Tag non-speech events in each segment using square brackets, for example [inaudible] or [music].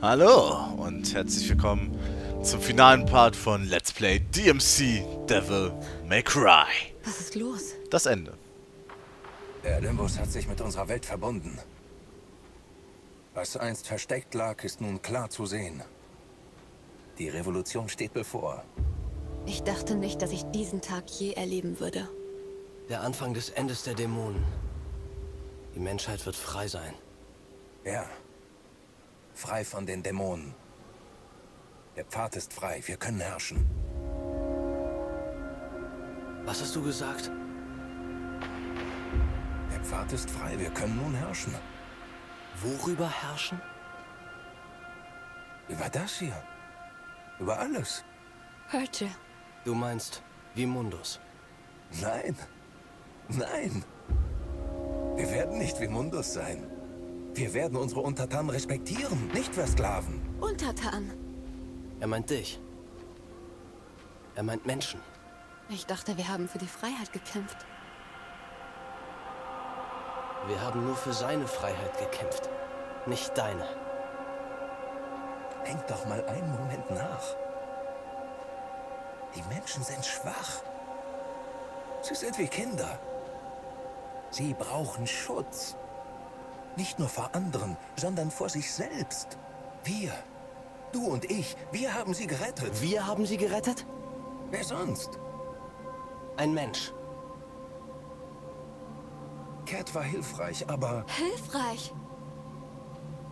Hallo und herzlich willkommen zum finalen Part von Let's Play DMC Devil May Cry. Was ist los? Das Ende. Der Limbus hat sich mit unserer Welt verbunden. Was einst versteckt lag, ist nun klar zu sehen. Die Revolution steht bevor. Ich dachte nicht, dass ich diesen Tag je erleben würde. Der Anfang des Endes der Dämonen. Die Menschheit wird frei sein. Ja. Frei von den Dämonen. Der Pfad ist frei, wir können herrschen. Was hast du gesagt? Der Pfad ist frei, wir können nun herrschen. Worüber herrschen? Über das hier. Über alles. Virgil, Du meinst Vimundus. Nein. Nein. Wir werden nicht wie Mundus sein. Wir werden unsere Untertanen respektieren, nicht versklaven. untertan. Er meint dich. Er meint Menschen. Ich dachte, wir haben für die Freiheit gekämpft. Wir haben nur für seine Freiheit gekämpft. Nicht deine. Denk doch mal einen Moment nach. Die Menschen sind schwach. Sie sind wie Kinder. Sie brauchen Schutz. Nicht nur vor anderen, sondern vor sich selbst. Wir, du und ich, wir haben sie gerettet. Wir haben sie gerettet? Wer sonst? Ein Mensch. Cat war hilfreich, aber Hilfreich.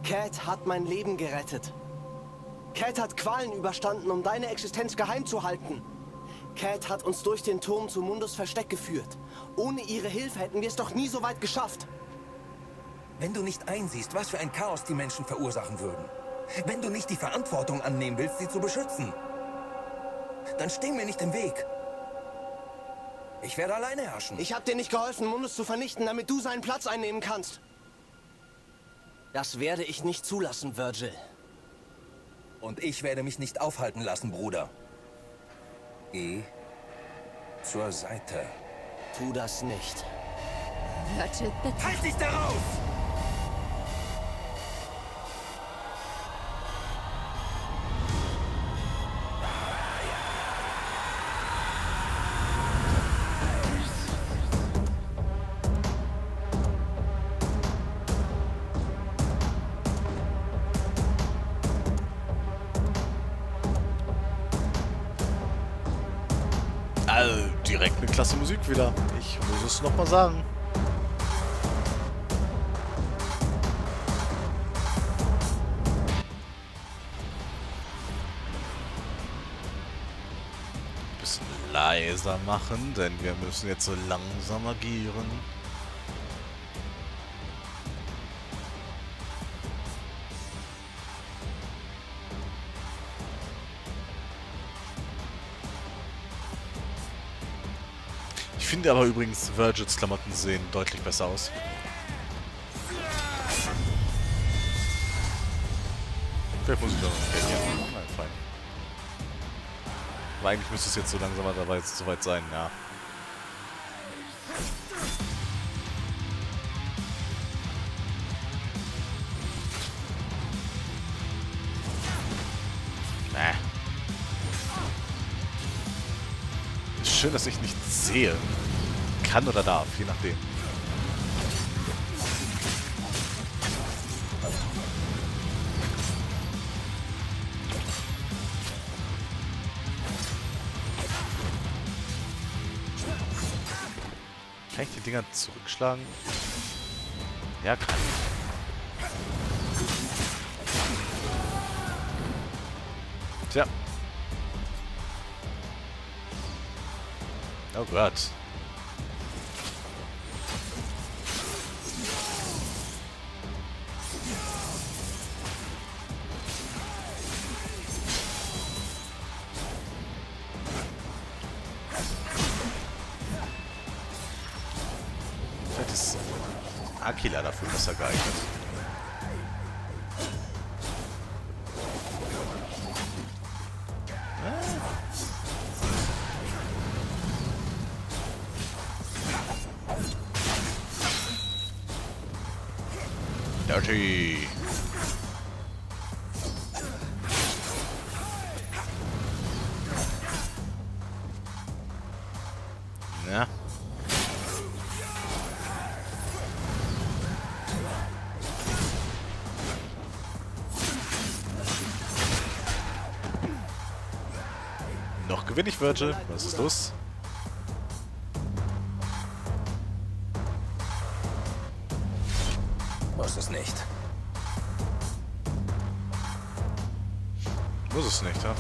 Cat hat mein Leben gerettet. Cat hat Qualen überstanden, um deine Existenz geheim zu halten. Cat hat uns durch den Turm zu Mundus Versteck geführt. Ohne ihre Hilfe hätten wir es doch nie so weit geschafft. Wenn du nicht einsiehst, was für ein Chaos die Menschen verursachen würden, wenn du nicht die Verantwortung annehmen willst, sie zu beschützen, dann steh mir nicht im Weg. Ich werde alleine herrschen. Ich habe dir nicht geholfen, Mundus zu vernichten, damit du seinen Platz einnehmen kannst. Das werde ich nicht zulassen, Virgil. Und ich werde mich nicht aufhalten lassen, Bruder. Geh zur Seite. Tu das nicht. Virgil, bitte. Halt dich darauf! Wieder. Ich muss es nochmal sagen. Bisschen leiser machen, denn wir müssen jetzt so langsam agieren. Finde aber übrigens, Virgils Klamotten sehen deutlich besser aus. Vielleicht muss ich doch noch ein Nein, fein. Aber eigentlich müsste es jetzt so langsam dabei soweit sein, ja. Äh. Schön, dass ich nicht sehe. Kann oder darf, je nachdem. Kann ich die Dinger zurückschlagen? Ja, kann ich. Tja. Oh Gott. Aquila dafür besser geeignet. Ich, Virgil. Was ist los? Muss es nicht. Muss es nicht, ja?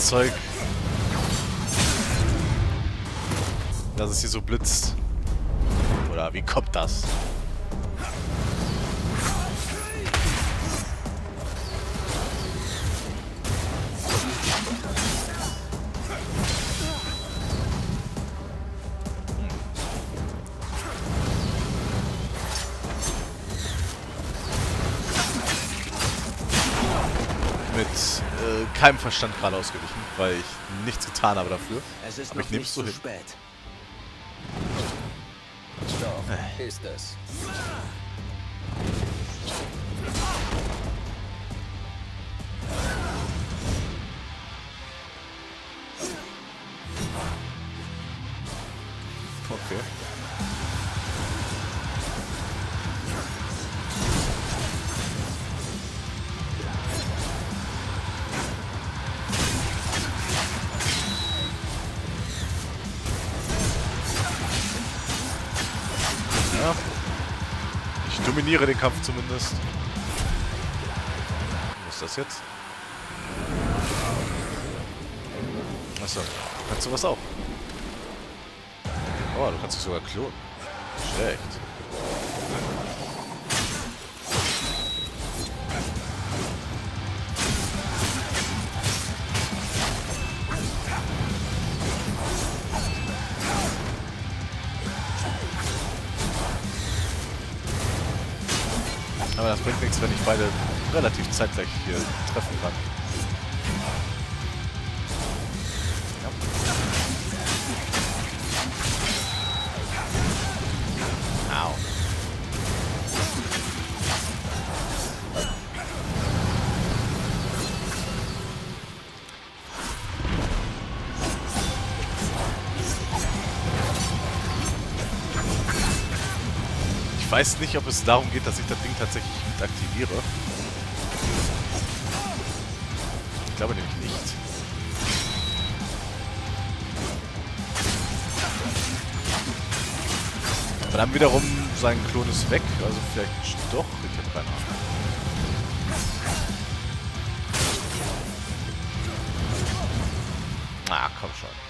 Zeug. Dass es hier so blitzt. Oder wie kommt das? Keinem Verstand gerade ausgewichen, weil ich nichts getan habe dafür. Es ist Aber ich nehme es so zu hin. spät. Doch, ist es. Ja. Ich dominiere den Kampf zumindest. Was ist das jetzt? Achso, kannst du was auch? Oh, du kannst dich sogar klonen. Schlecht. Beide relativ zeitgleich hier treffen kann. Ich weiß nicht, ob es darum geht, dass ich das Ding tatsächlich mit aktiviere. Ich glaube nämlich nicht. Aber dann wiederum sein Klon ist weg, also vielleicht doch, ich habe keine Ahnung. Ah, komm schon.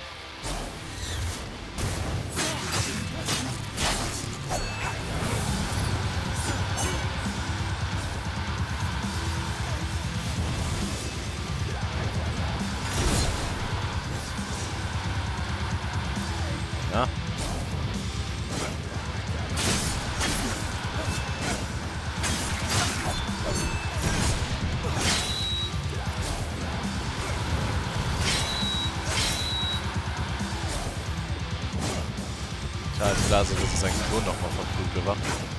Sein Klon nochmal verprügelt war.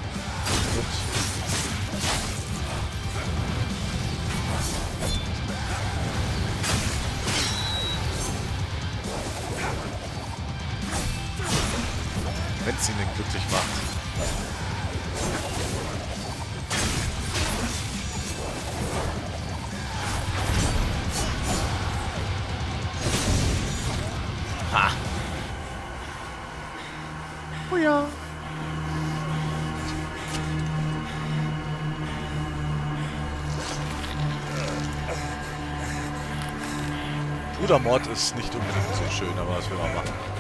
Brudermord ist nicht unbedingt so schön, aber was will man machen?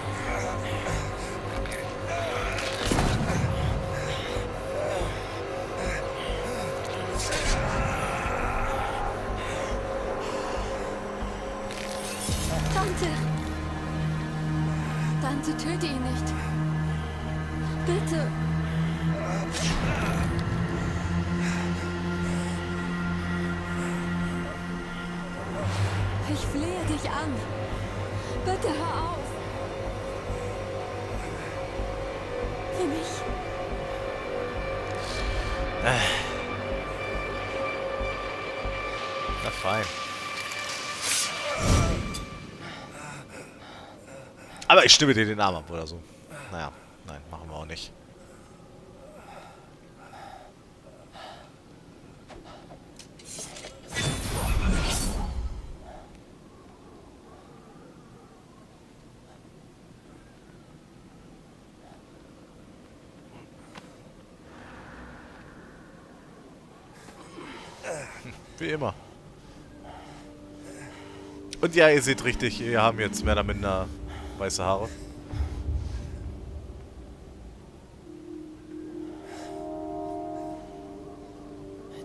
Ich flehe dich an. Bitte hör auf. Liebe mich. Na fein. Aber ich stimme dir den Arm ab oder so. Naja, nein, machen wir auch nicht. Wie immer. Und ja, ihr seht richtig, wir haben jetzt mehr oder minder weiße Haare.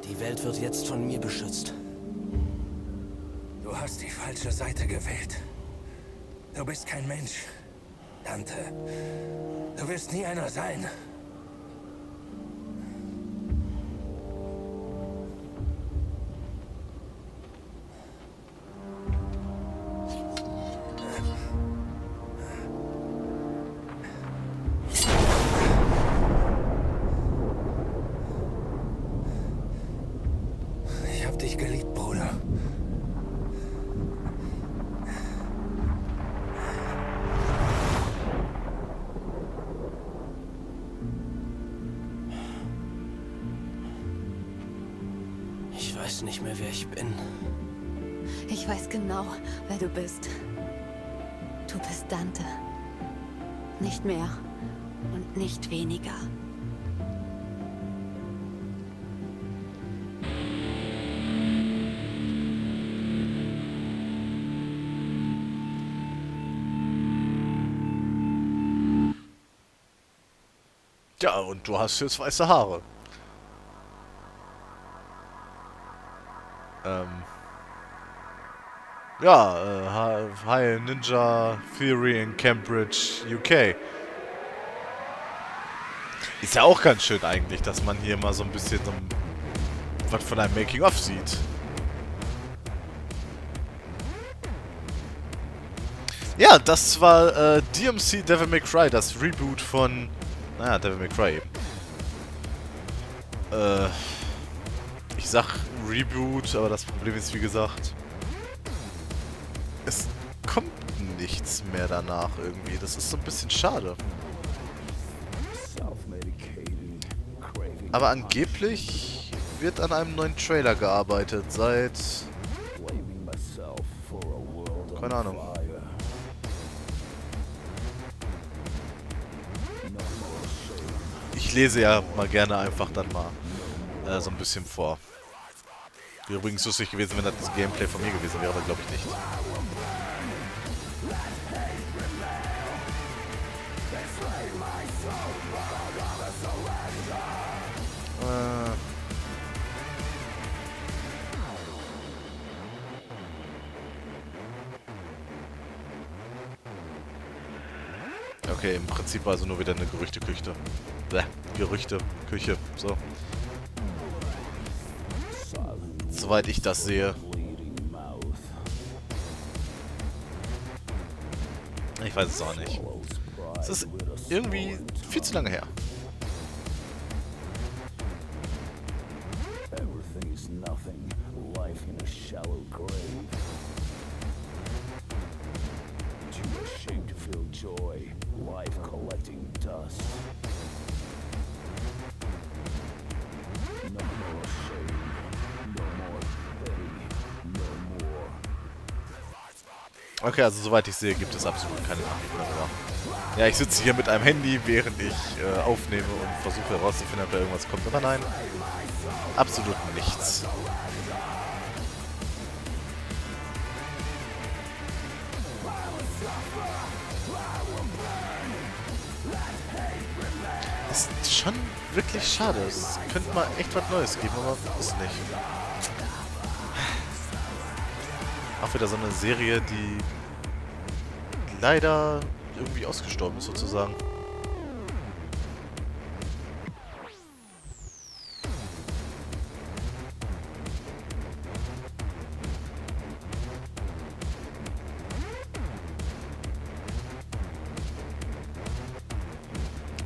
Die Welt wird jetzt von mir beschützt. Du hast die falsche Seite gewählt. Du bist kein Mensch. Dante. Du wirst nie einer sein. Weiß nicht mehr, wer ich bin. Ich weiß genau, wer du bist. Du bist Dante. Nicht mehr und nicht weniger. Ja, und du hast jetzt weiße Haare. Ja, äh, Hi- Hi Ninja Theory in Cambridge, UK. Ist ja auch ganz schön eigentlich, dass man hier mal so ein bisschen was von einem Making-of sieht. Ja, das war äh, DMC Devil May Cry, das Reboot von, naja, Devil May Cry eben. Äh, ich sag Reboot, aber das Problem ist, wie gesagt, mehr danach irgendwie. Das ist so ein bisschen schade. Aber angeblich wird an einem neuen Trailer gearbeitet seit... Keine Ahnung. Ich lese ja mal gerne einfach dann mal äh, so ein bisschen vor. Wäre übrigens lustig gewesen, wenn das Gameplay von mir gewesen wäre, aber glaube ich nicht. Okay, im Prinzip also nur wieder eine Gerüchteküche. Bäh, Gerüchte, Küche, so. Soweit ich das sehe. Ich weiß es auch nicht. Es ist irgendwie viel zu lange her. Okay, also soweit ich sehe, gibt es absolut keine Nachrichten darüber. Ja, ich sitze hier mit einem Handy, während ich äh, aufnehme und versuche herauszufinden, ob da irgendwas kommt. Aber nein, absolut nichts. Ist schon wirklich schade. Es könnte mal echt was Neues geben, aber ist nicht. Auch wieder so eine Serie, die leider irgendwie ausgestorben ist, sozusagen.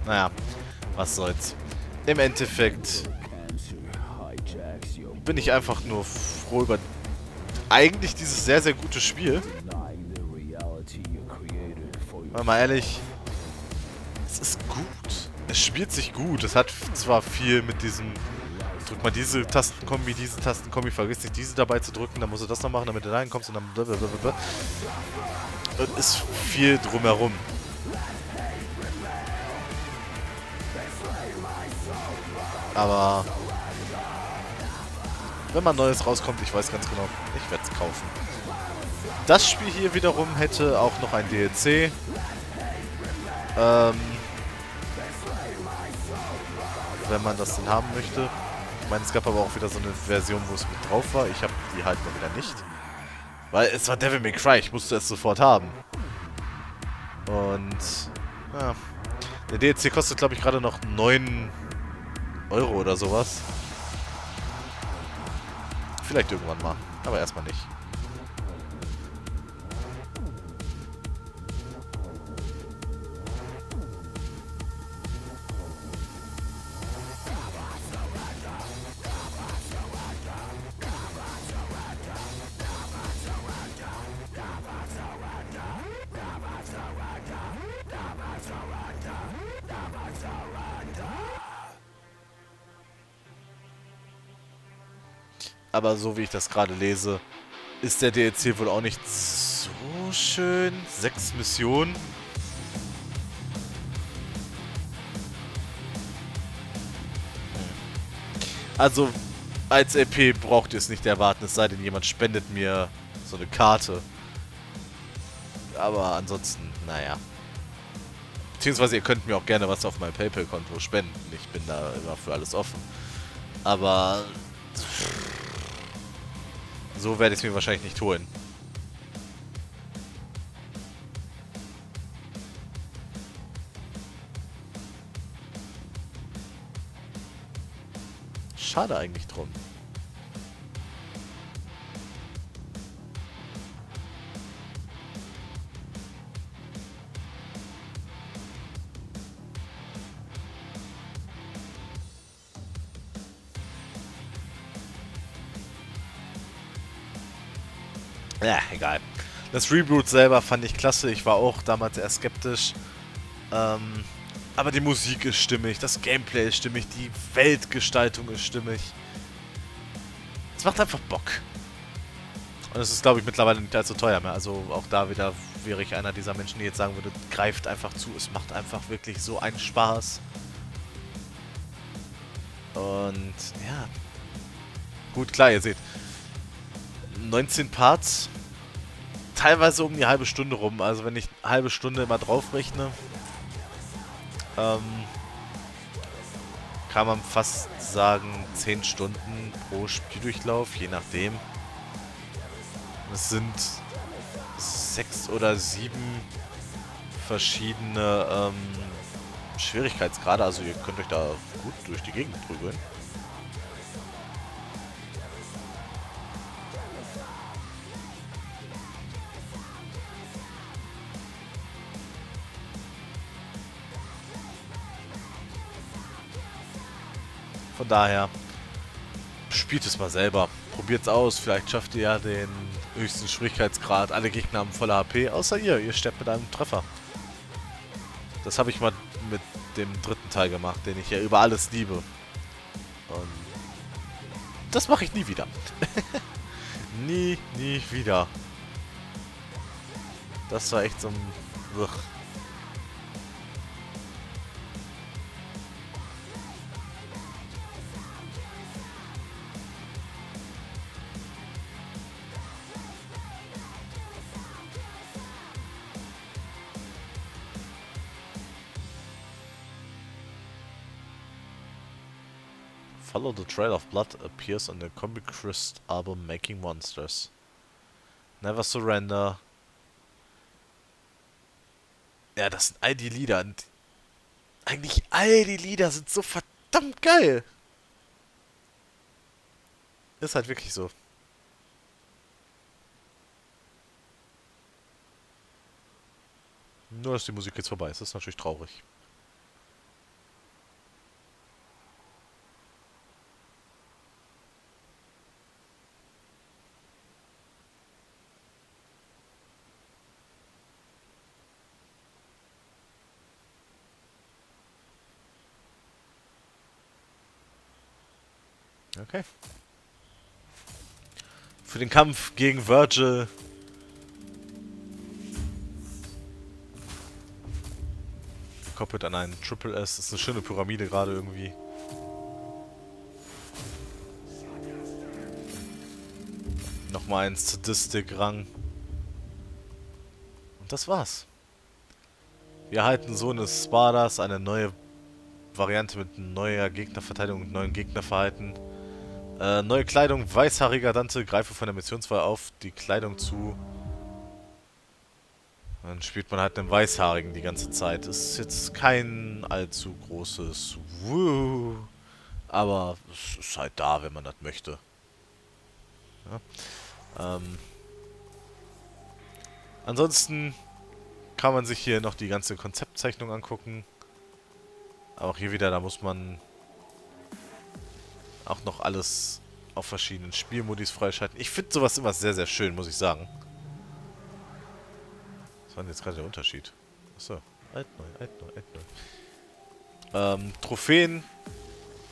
Naja, Was soll's. Im Endeffekt bin ich einfach nur froh über eigentlich dieses sehr, sehr gute Spiel. Mal, mal ehrlich, es ist gut. Es spielt sich gut. Es hat zwar viel mit diesem drück mal diese Tastenkombi, diese Tastenkombi, vergiss nicht diese dabei zu drücken, dann musst du das noch machen, damit du da hinkommst und dann blablabla. Und ist viel drumherum. Aber wenn mal Neues rauskommt, ich weiß ganz genau, ich werde es kaufen. Das Spiel hier wiederum hätte auch noch ein DLC. Ähm, wenn man das denn haben möchte. Ich meine, es gab aber auch wieder so eine Version, wo es mit drauf war. Ich habe die halt mal wieder nicht. Weil es war Devil May Cry, ich musste es sofort haben. Und, ja. Der DLC kostet, glaube ich, gerade noch 9 Euro oder sowas. Vielleicht irgendwann mal, aber erstmal nicht. Aber so wie ich das gerade lese, ist der DLC wohl auch nicht so schön. Sechs Missionen. Also, als LP braucht ihr es nicht erwarten, es sei denn, jemand spendet mir so eine Karte. Aber ansonsten, naja. Beziehungsweise ihr könnt mir auch gerne was auf mein PayPal-Konto spenden. Ich bin da immer für alles offen. Aber so werde ich es mir wahrscheinlich nicht holen. Schade eigentlich drum. Ja, egal. Das Reboot selber fand ich klasse. Ich war auch damals eher skeptisch. Ähm, aber die Musik ist stimmig, das Gameplay ist stimmig, die Weltgestaltung ist stimmig. Es macht einfach Bock. Und es ist, glaube ich, mittlerweile nicht allzu teuer mehr. Also auch da wieder wäre ich einer dieser Menschen, die jetzt sagen würde, greift einfach zu. Es macht einfach wirklich so einen Spaß. Und ja. Gut, klar, ihr seht. 19 Parts. Teilweise um die halbe Stunde rum. Also wenn ich eine halbe Stunde immer draufrechne, ähm, kann man fast sagen 10 Stunden pro Spieldurchlauf, je nachdem. Es sind sechs oder sieben verschiedene ähm, Schwierigkeitsgrade. Also ihr könnt euch da gut durch die Gegend prügeln. Daher, spielt es mal selber. Probiert es aus. Vielleicht schafft ihr ja den höchsten Schwierigkeitsgrad. Alle Gegner haben voller HP, außer ihr. Ihr sterbt mit einem Treffer. Das habe ich mal mit dem dritten Teil gemacht, den ich ja über alles liebe. Und das mache ich nie wieder. [laughs] nie, nie wieder. Das war echt so ein... Follow the Trail of Blood appears on the Comic Christ album Making Monsters. Never Surrender. Ja, das sind all die Lieder. Und eigentlich all die Lieder sind so verdammt geil. Ist halt wirklich so. Nur, dass die Musik jetzt vorbei ist. Das ist natürlich traurig. Okay. Für den Kampf gegen Virgil. Gekoppelt an einen Triple S. Das ist eine schöne Pyramide gerade irgendwie. Nochmal ein Statistik-Rang. Und das war's. Wir erhalten so eine Spardas, eine neue Variante mit neuer Gegnerverteidigung und neuen Gegnerverhalten. Äh, neue Kleidung, weißhaariger Dante, greife von der Missionswahl auf die Kleidung zu. Dann spielt man halt einen Weißhaarigen die ganze Zeit. Ist jetzt kein allzu großes Woo, aber es ist halt da, wenn man das möchte. Ja. Ähm. Ansonsten kann man sich hier noch die ganze Konzeptzeichnung angucken. Aber auch hier wieder, da muss man auch noch alles auf verschiedenen Spielmodis freischalten. Ich finde sowas immer sehr, sehr schön, muss ich sagen. Was war denn jetzt gerade der Unterschied? Achso, alt, neu, alt, neu, alt, neu. Ähm, Trophäen,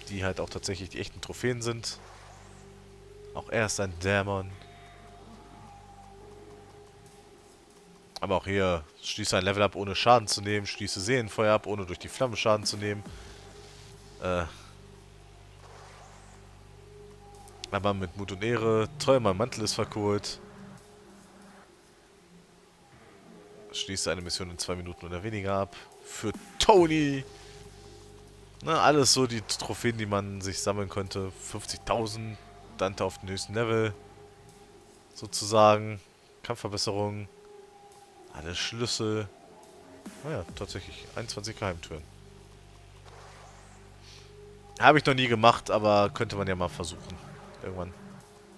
die halt auch tatsächlich die echten Trophäen sind. Auch er ist ein Dämon. Aber auch hier, schließe ein Level ab, ohne Schaden zu nehmen. Schließe Seelenfeuer ab, ohne durch die Flamme Schaden zu nehmen. Äh. Aber mit Mut und Ehre. Toll, mein Mantel ist verkohlt. Schließe eine Mission in zwei Minuten oder weniger ab. Für Tony. Na, alles so die Trophäen, die man sich sammeln konnte. 50.000. Dante auf dem höchsten Level. Sozusagen. Kampfverbesserung. Alle Schlüssel. Naja, ah tatsächlich 21 Geheimtüren. Habe ich noch nie gemacht, aber könnte man ja mal versuchen. Irgendwann.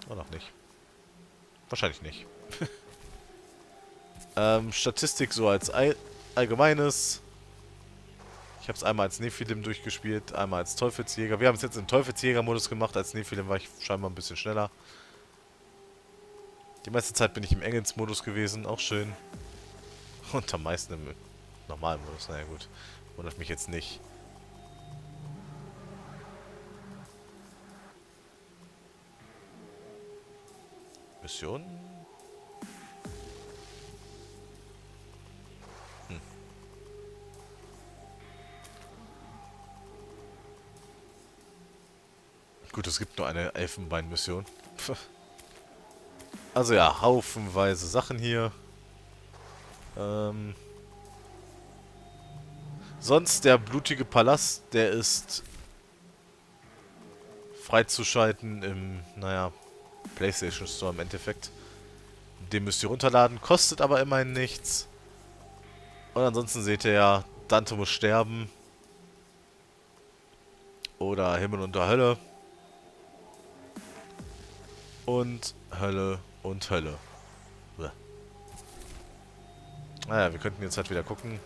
Oder noch nicht. Wahrscheinlich nicht. [laughs] ähm, Statistik so als All allgemeines. Ich habe es einmal als Nephilim durchgespielt, einmal als Teufelsjäger. Wir haben es jetzt im Teufelsjäger-Modus gemacht. Als Nephilim war ich scheinbar ein bisschen schneller. Die meiste Zeit bin ich im Engels-Modus gewesen. Auch schön. Und am meisten im normalen Modus. Naja gut. Wundert mich jetzt nicht. Mission? Hm. Gut, es gibt nur eine Elfenbein-Mission. [laughs] also ja, haufenweise Sachen hier. Ähm... Sonst der blutige Palast, der ist freizuschalten im, naja, PlayStation Store im Endeffekt. Den müsst ihr runterladen, kostet aber immerhin nichts. Und ansonsten seht ihr ja, Dante muss sterben. Oder Himmel unter Hölle. Und Hölle und Hölle. Naja, wir könnten jetzt halt wieder gucken.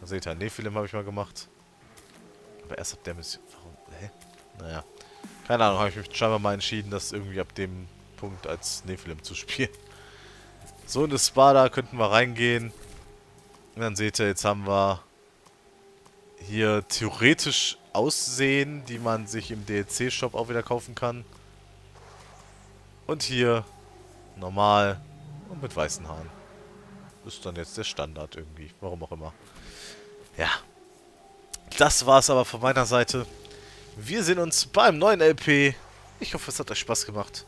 Da seht ihr, Nephilim habe ich mal gemacht. Aber erst ab der Mission... Warum? Hä? Naja. Keine Ahnung, habe ich mich scheinbar mal entschieden, das irgendwie ab dem Punkt als Nephilim zu spielen. So, in das Spada könnten wir reingehen. Und dann seht ihr, jetzt haben wir hier theoretisch Aussehen, die man sich im DLC-Shop auch wieder kaufen kann. Und hier normal und mit weißen Haaren. Ist dann jetzt der Standard irgendwie. Warum auch immer. Ja. Das war's aber von meiner Seite. Wir sehen uns beim neuen LP. Ich hoffe, es hat euch Spaß gemacht.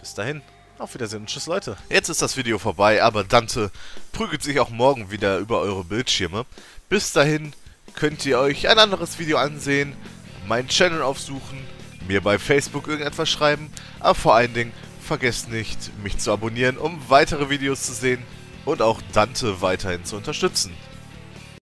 Bis dahin. Auf Wiedersehen und tschüss Leute. Jetzt ist das Video vorbei, aber Dante prügelt sich auch morgen wieder über eure Bildschirme. Bis dahin könnt ihr euch ein anderes Video ansehen, meinen Channel aufsuchen, mir bei Facebook irgendetwas schreiben, aber vor allen Dingen vergesst nicht, mich zu abonnieren, um weitere Videos zu sehen und auch Dante weiterhin zu unterstützen.